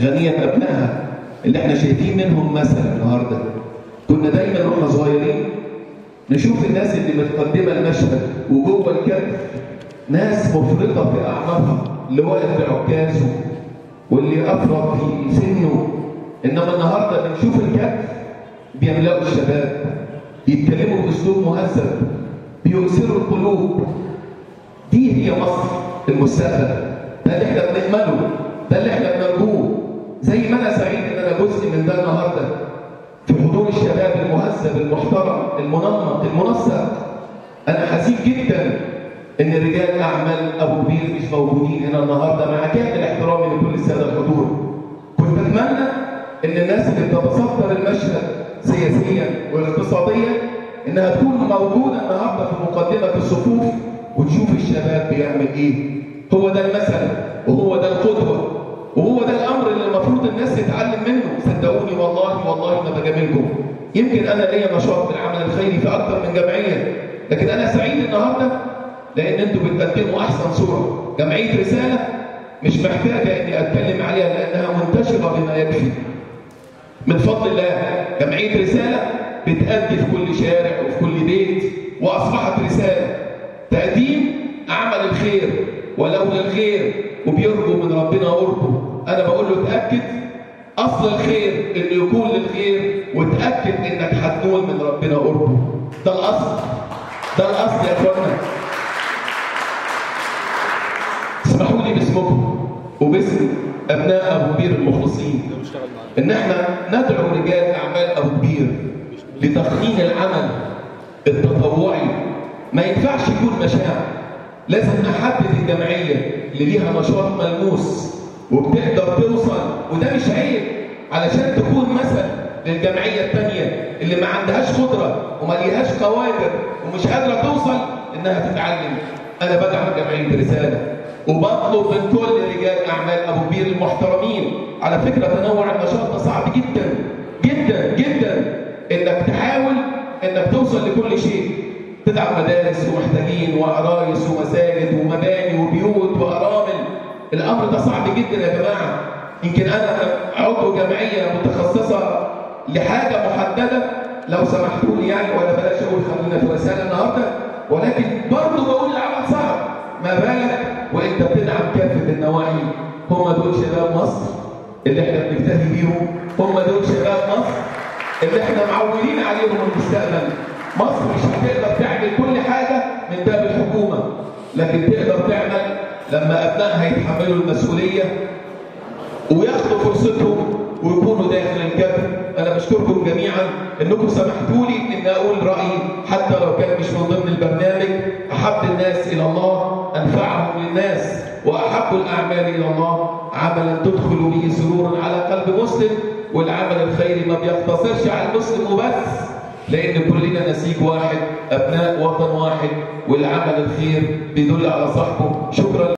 غنية بأبنائها اللي إحنا شايفين منهم مثل النهارده. كنا دايما وإحنا صغيرين نشوف الناس اللي متقدمة المشهد وجوه الكهف ناس مفرطة في أعمارها اللي واقف بعكازه واللي أفرط في سنه. إنما النهارده بنشوف الكهف بيملأوا الشباب بيتكلموا بأسلوب مهذب بيؤثروا القلوب. دي هي مصر المستقبل ده اللي إحنا بنأمله ده اللي إحنا بنرجوه زي ما أنا سعيد ان أنا جزء من ده النهارده في حضور الشباب المهذب المحترم المنمق المنسق أنا حزين جدا إن رجال أعمال أبو كبير مش موجودين هنا النهارده مع كامل احترامي لكل السادة الحضور. كنت أتمنى إن الناس اللي بتتصدر المشهد سياسيا واقتصاديا إنها تكون موجودة النهارده في مقدمة الصفوف وتشوف الشباب بيعمل إيه. هو ده المثل وهو ده القدوة وهو ده الأمر اللي المفروض الناس تتعلم منه. صدقوني والله والله ما بجاملكم يمكن أنا ليا نشاط في العمل الخيري في أكثر من جمعية لكن أنا سعيد النهارده لأن أنتوا بتقدموا أحسن صورة. جمعية رسالة مش محتاجة إني أتكلم عليها لأنها منتشرة بما يكفي. من فضل الله جمعية رسالة بتأدي في كل شارع وفي كل بيت وأصبحت رسالة. تقديم عمل الخير ولولا الخير وبيرجو من ربنا قربه. أنا بقول له اتأكد اصل الخير إنه يكون للخير وتأكد إنك هتنول من ربنا قربه. ده الأصل. ده الأصل يا اخوانا اسمحوا لي باسمكم وباسم أبناء أبو كبير المخلصين. إن إحنا ندعو رجال أعمال أبو كبير لتقنين العمل التطوعي. ما ينفعش يكون مشاعر. لازم نحدد الجمعية اللي ليها نشاط ملموس. وبتقدر توصل وده مش عيب علشان تكون مثل للجمعية الثانية اللي ما عندهاش قدرة وما ليهاش قوادر ومش قادرة توصل إنها تتعلم. أنا بدعم جمعية رسالة وبطلب من كل رجال أعمال أبو كبير المحترمين على فكرة تنوع النشاط ده صعب جدا جدا جدا إنك تحاول إنك توصل لكل شيء. تدعم مدارس ومحتاجين وعرايس ومساجد ومباني وبيوت وأرامل الأمر ده صعب جدا يا جماعة. يمكن أنا عضو جمعية متخصصة لحاجة محددة. لو سمحتوا لي يعني ولا بلاش أقول خلينا في رسالة النهارده. ولكن برضه بقول العمل صعب ما بالك؟ وإنت بتدعم كافة النواحي. هم دول شباب مصر اللي إحنا بنجتهي بيهم هم دول شباب مصر اللي إحنا معولين عليهم المستقبل. مصر مش هتقدر تعمل كل حاجة من باب الحكومة. لكن تقدر تعمل لما ابنائها يتحملوا المسؤوليه وياخدوا فرصتهم ويكونوا داخل الكتب أنا بشكركم جميعا. إنكم سمحتوا لي إن أقول رأيي حتى لو كان مش من ضمن البرنامج. أحب الناس إلى الله أنفعهم للناس وأحب الأعمال إلى الله. عملا تدخل به سرورا على قلب مسلم والعمل الخيري ما بيقتصرش على المسلم وبس. لأن كلنا نسيج واحد أبناء وطن واحد والعمل الخير بيدل على صاحبه. شكرا.